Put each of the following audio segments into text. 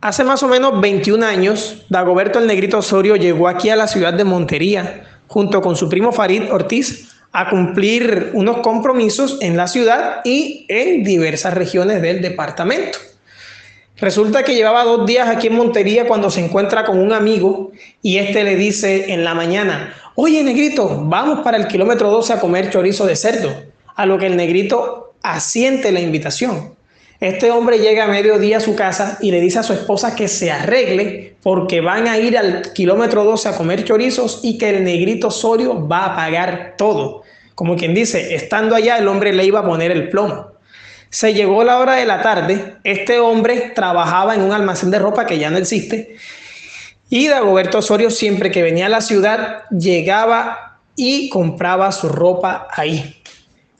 Hace más o menos 21 años, Dagoberto el Negrito Osorio llegó aquí a la ciudad de Montería, junto con su primo Farid Ortiz, a cumplir unos compromisos en la ciudad y en diversas regiones del departamento. Resulta que llevaba dos días aquí en Montería cuando se encuentra con un amigo y este le dice en la mañana, oye negrito, vamos para el kilómetro 12 a comer chorizo de cerdo, a lo que el negrito asiente la invitación. Este hombre llega a mediodía a su casa y le dice a su esposa que se arregle porque van a ir al kilómetro 12 a comer chorizos y que el negrito Osorio va a pagar todo. Como quien dice, estando allá el hombre le iba a poner el plomo. Se llegó la hora de la tarde, este hombre trabajaba en un almacén de ropa que ya no existe y Dagoberto Osorio siempre que venía a la ciudad llegaba y compraba su ropa ahí.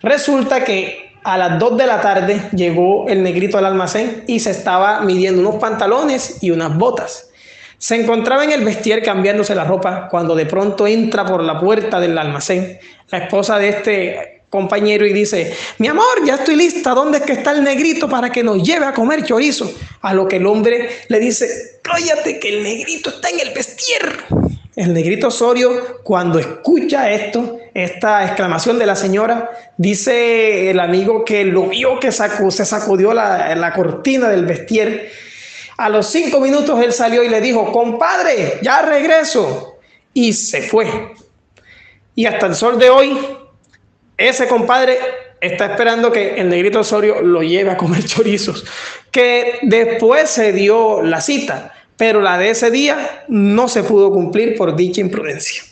Resulta que a las 2 de la tarde llegó el negrito al almacén y se estaba midiendo unos pantalones y unas botas. Se encontraba en el vestier cambiándose la ropa cuando de pronto entra por la puerta del almacén la esposa de este compañero y dice, mi amor, ya estoy lista, ¿dónde es que está el negrito para que nos lleve a comer chorizo? A lo que el hombre le dice, cállate que el negrito está en el vestier. El negrito Osorio, cuando escucha esto, esta exclamación de la señora, dice el amigo que lo vio que se sacudió la, la cortina del vestier. A los cinco minutos él salió y le dijo, compadre, ya regreso. Y se fue. Y hasta el sol de hoy, ese compadre está esperando que el negrito Osorio lo lleve a comer chorizos, que después se dio la cita pero la de ese día no se pudo cumplir por dicha imprudencia.